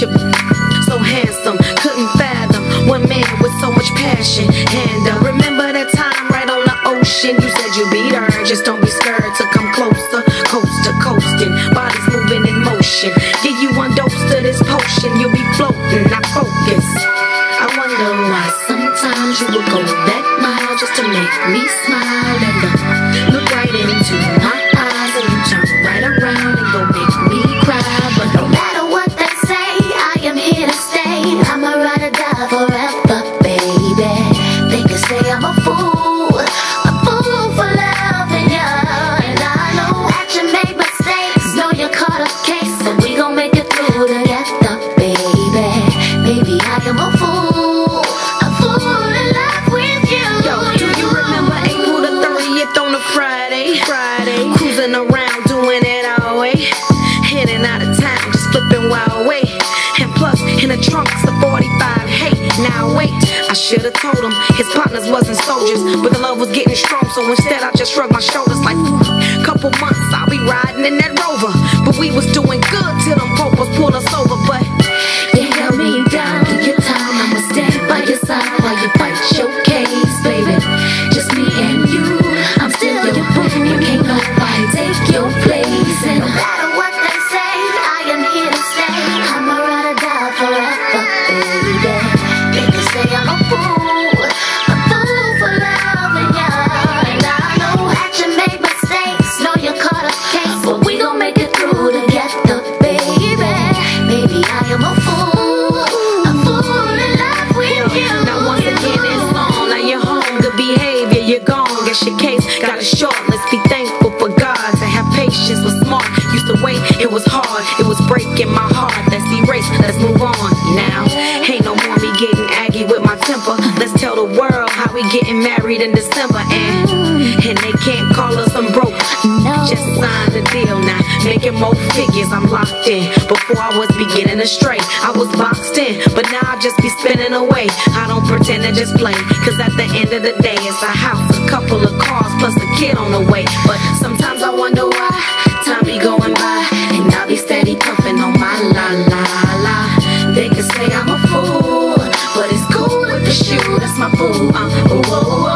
your so handsome. Couldn't fathom one man with so much passion. And uh, remember that time right on the ocean? You said you'd beat her, just don't be scared to come closer. Coast to coasting, bodies moving in motion. Give you one dose to this potion, you'll be floating. I focus. I wonder why sometimes you would go that mile just to make me smile and uh, look right into my just flipping wild way. And plus, in the trunks, the 45. Hey, now wait. I should've told him his partners wasn't soldiers, but the love was getting strong. So instead, I just shrugged my shoulders like, couple months I'll be riding in that rover. But we was doing good till them popers pulled us over. But You held me down through your time. I'ma stand by your side while you short. Let's be thankful for God to have patience was smart. Used to wait, it was hard, it was breaking my heart. Let's erase, let's move on. Now ain't no more me getting aggy with my temper. Let's tell the world how we getting married in December, and and they can't call us unbroke. Just sign a deal now, making more figures. I'm locked in. Before I was beginning to stray, I was boxed in, but now I just be spinning away. I don't pretend to just play, cause at the end of the day, it's a house, shoe, that's my boo. Uh, whoa, whoa.